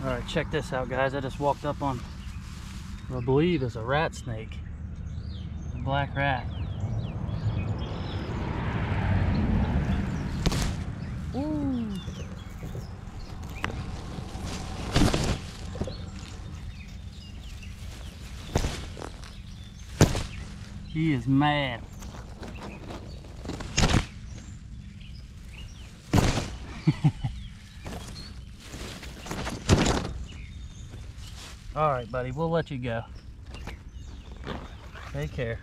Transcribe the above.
All right, check this out, guys. I just walked up on what I believe is a rat snake, a black rat. Ooh. He is mad. All right, buddy, we'll let you go. Take care.